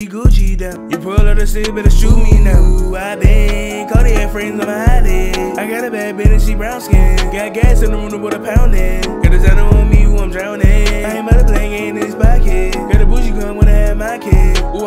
Gucci down. You pull out the seat, better shoot me now. Ooh, I been Cartier frames on my hiding. I got a bad bitch and she brown skin. Got gas in the room to a pound it. Got a designer on me, who I'm drowning. I ain't about to play in this pocket. Got a bougie gun when I have my kid. Ooh,